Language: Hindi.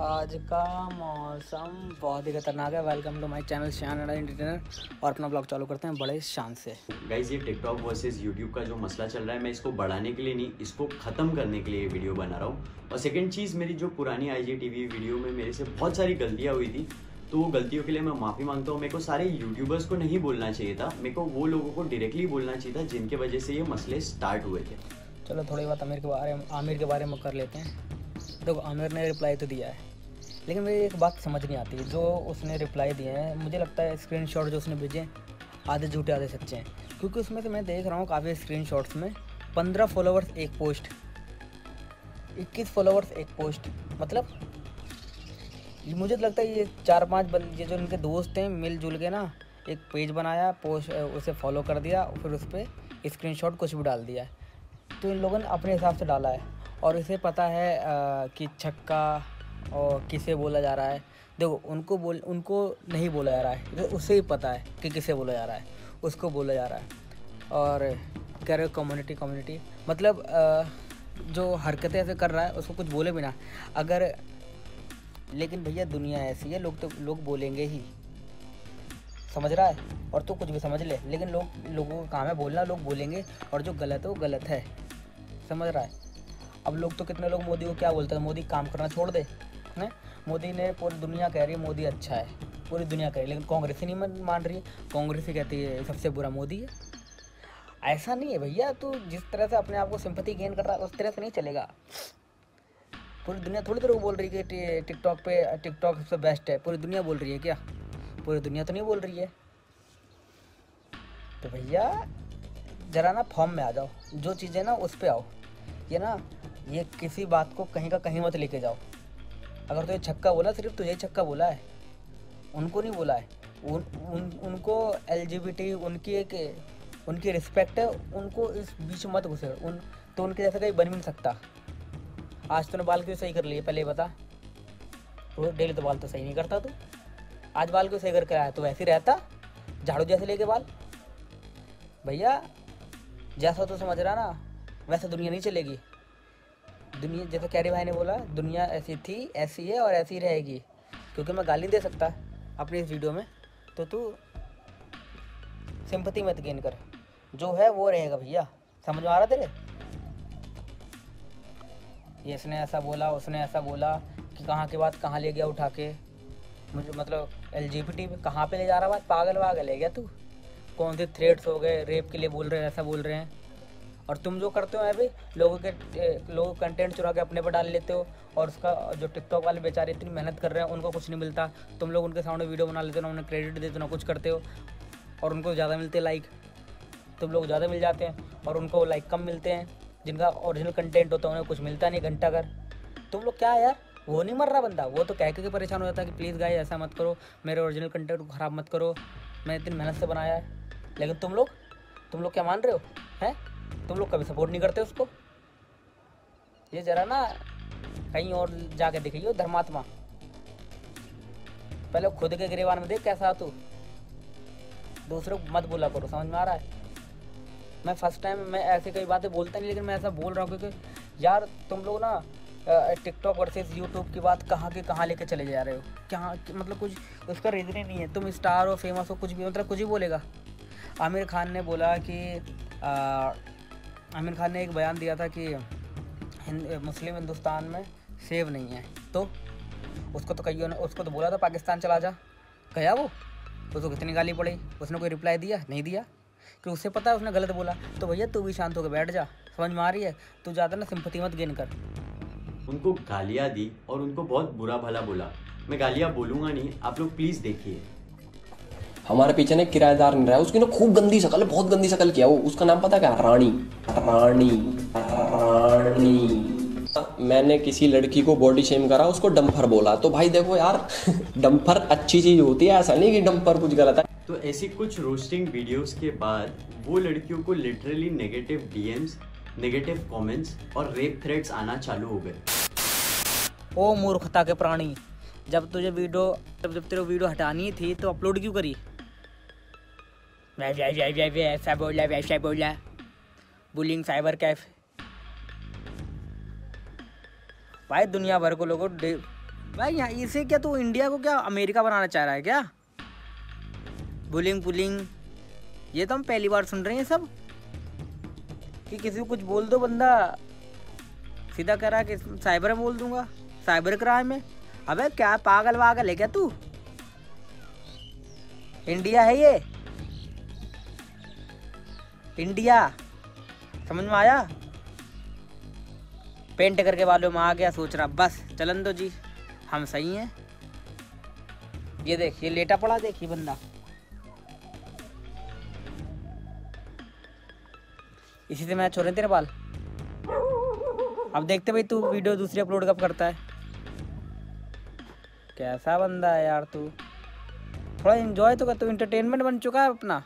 आज का मौसम बहुत ही खतरनाक है। Welcome to my channel Shaan entertainer और अपना ब्लॉग चालू करते हैं बड़े शान से। गाइज़ ये टिकटॉक वर्सेस यूट्यूब का जो मसला चल रहा है मैं इसको बढ़ाने के लिए नहीं इसको ख़त्म करने के लिए वीडियो बना रहा हूँ। और सेकंड चीज़ मेरी जो पुरानी आई जी वीडियो में मेरे से बहुत सारी गलतियाँ हुई थी तो वो गलतियों के लिए मैं माफ़ी माँगता हूँ। मेरे को सारे यूट्यूबर्स को नहीं बोलना चाहिए था मेरे को वो लोगों को डायरेक्टली बोलना चाहिए था जिनके वजह से ये मसले स्टार्ट हुए थे। चलो थोड़ी बात आमिर के बारे में आमिर के बारे में कर लेते हैं। देखो आमिर ने रिप्लाई तो दिया है। लेकिन मेरी एक बात समझ नहीं आती जो उसने रिप्लाई दिए हैं मुझे लगता है स्क्रीन जो उसने भेजे आधे झूठे आधे सच्चे हैं। क्योंकि उसमें से मैं देख रहा हूँ काफ़ी स्क्रीन में पंद्रह फॉलोवर्स एक पोस्ट इक्कीस फॉलोवर्स एक पोस्ट मतलब मुझे तो लगता है ये चार पाँच बंद ये जो इनके दोस्त हैं मिलजुल के ना एक पेज बनाया पोस्ट उसे फॉलो कर दिया फिर उस पर स्क्रीन कुछ भी डाल दिया तो इन लोगों ने अपने हिसाब से डाला है। और इसे पता है आ, कि छक्का और किसे बोला जा रहा है। देखो, उनको बोल, उनको नहीं बोला जा रहा है। तो उसे ही पता है कि किसे बोला जा रहा है। उसको बोला जा रहा है। और कह रहे हो कम्युनिटी कम्युनिटी मतलब जो हरकतें ऐसे कर रहा है, उसको कुछ बोले भी ना अगर, लेकिन भैया दुनिया ऐसी है, लोग तो लोग बोलेंगे ही। समझ रहा है? और तो कुछ भी समझ ले। लेकिन लोग, लोगों का काम है बोलना, लोग बोलेंगे। और जो गलत है, वो गलत है। समझ रहा है? अब लोग तो कितने लोग मोदी को क्या बोलते हैं? मोदी, काम करना छोड़ दे। हैं मोदी ने पूरी दुनिया कह रही है, मोदी अच्छा है, पूरी दुनिया कह रही है, लेकिन कांग्रेस ही नहीं मान रही। कांग्रेस ही कहती है, सबसे बुरा मोदी है। ऐसा नहीं है भैया, तू जिस तरह से अपने आप को सिंपति गेन कर रहा है, उस तरह से नहीं चलेगा। पूरी दुनिया थोड़ी देर बोल रही है कि टिकटॉक पे टिकटॉक सबसे बेस्ट है, पूरी दुनिया बोल रही है क्या? पूरी दुनिया तो नहीं बोल रही है। तो भैया, ज़रा ना फॉर्म में आ जाओ, जो चीज़ें ना उस पर आओ। ये ना, ये किसी बात को कहीं का कहीं मत लेके जाओ। अगर तो ये छक्का बोला सिर्फ़ तुझे छक्का बोला है। उनको नहीं बोला है। उन, उन उनको एल उनकी एक उनकी रिस्पेक्ट है उनको इस बीच मत घुसे। उन तो उनके जैसा कहीं बन भी नहीं सकता। आज तूने बाल क्यों सही कर लिए पहले बता। तो डेली तो बाल तो सही नहीं करता तू। आज बाल क्यों सही करके आया? तो वैसे रहता झाड़ू जैसे लेके बाल। भैया जैसा तो समझ रहा ना वैसे दुनिया नहीं चलेगी। दुनिया, जैसे कैरी भाई ने बोला, दुनिया ऐसी थी, ऐसी है और ऐसी रहेगी, क्योंकि मैं गाली दे सकता अपनी इस वीडियो में। तो तू सिंपति मत गेन कर। जो है वो रहेगा भैया। समझ में आ रहा तेरे? ये इसने ऐसा बोला, उसने ऐसा बोला कि कहाँ के बाद कहाँ ले गया उठा के। मुझे मतलब एल जी पी टी कहाँ पर ले जा रहा बात? पागल वागल है क्या तू? कौन से थ्रेड्स हो गए? रेप के लिए बोल रहे हैं, ऐसा बोल रहे हैं। और तुम जो करते हो, अभी लोगों के लोग कंटेंट चुरा के अपने पर डाल लेते हो और उसका जो टिकटॉक वाले बेचारे इतनी मेहनत कर रहे हैं, उनको कुछ नहीं मिलता। तुम लोग उनके सामने वीडियो बना लेते हो, ना उन्हें क्रेडिट देते हो, ना कुछ करते हो और उनको ज़्यादा मिलते लाइक तुम लोग ज़्यादा मिल जाते हैं और उनको लाइक कम मिलते हैं। जिनका ओरिजिनल कंटेंट होता है, उन्हें कुछ मिलता नहीं घंटा कर तुम लोग क्या यार? वो नहीं मर रहा बंदा। वो तो कह के परेशान हो जाता है कि प्लीज़ गाय ऐसा मत करो। मेरे ओरिजिनल कंटेंट को ख़राब मत करो। मैं इतनी मेहनत से बनाया है। लेकिन तुम लोग तुम लोग क्या मान रहे हो? हैं? तुम लोग कभी सपोर्ट नहीं करते उसको? ये जरा ना कहीं और जाके दिखाइयो, धर्मात्मा। पहले खुद के गिरेवान में देख कैसा तू। दूसरों को मत बोला करो, समझ में आ रहा है? मैं फ़र्स्ट टाइम मैं ऐसी कई बातें बोलता नहीं, लेकिन मैं ऐसा बोल रहा हूँ क्योंकि यार तुम लोग ना टिकटॉक वर्सेस यूट्यूब की बात कहाँ के कहाँ लेके चले जा रहे हो? क्या मतलब कुछ उसका रीज़न ही नहीं है। तुम स्टार हो फ़ेमस हो, कुछ भी मतलब कुछ ही बोलेगा। आमिर खान ने बोला कि आमिर खान ने एक बयान दिया था कि मुस्लिम हिंदुस्तान में सेव नहीं है। तो उसको तो कहीं उसको तो बोला था पाकिस्तान चला जा। गया वो? उसको कितनी गाली पड़ी? उसने कोई रिप्लाई दिया? नहीं दिया। कि उससे पता है, उसने गलत बोला। तो भैया, तू भी शांत होकर बैठ जा। समझ में आ रही है? तू ज़्यादा ना सिंपति मत गेन कर। उनको गालियाँ दी और उनको बहुत बुरा भला बोला। मैं गालियाँ बोलूँगा नहीं, आप लोग प्लीज़ देखिए। हमारे पीछे ना किराएदार नहीं रहा उसकी ना खूब गंदी शकल बहुत गंदी शकल किया वो उसका नाम पता क्या? रानी। रानी। रानी। मैंने किसी लड़की को बॉडी शेम करा उसको डम्फर बोला। तो भाई देखो यार डम्फर अच्छी चीज़ होती है ऐसा नहीं कि डम्फर कुछ गलत है। तो ऐसी कुछ रोस्टिंग वीडियोस के बाद वो लड़कियों को literally negative DMs negative comments और रेप थ्रेट्स आना चालू हो गए। ओ मूर्खता के प्राणी जब तुझे वीडियो जब जब तेरे वीडियो हटानी थी तो अपलोड क्यों करी? ऐसा बोला वैसा बोला बुलिंग साइबर कैफ भाई, दुनिया भर को लोगों भाई, यहाँ इसे क्या तू इंडिया को क्या अमेरिका बनाना चाह रहा है क्या? बुलिंग पुलिंग ये तो हम पहली बार सुन रहे हैं सब। कि किसी को कुछ बोल दो बंदा, सीधा कह रहा है कि साइबर बोल दूँगा साइबर क्राइम में अबे, क्या पागल वागल है क्या तू? इंडिया है ये। इंडिया। समझ में आया? पेंट करके वालों में आ गया, सोच रहा, बस, चलन दो जी। हम सही हैं। ये देखिए लेटा पड़ा देखिए बंदा। इसी से हो रहे तेरे बाल। अब देखते भाई, तू वीडियो दूसरी अपलोड कब करता है? कैसा बंदा है यार तू। थोड़ा एंजॉय तो कर, तू इंटरटेनमेंट बन चुका है अपना।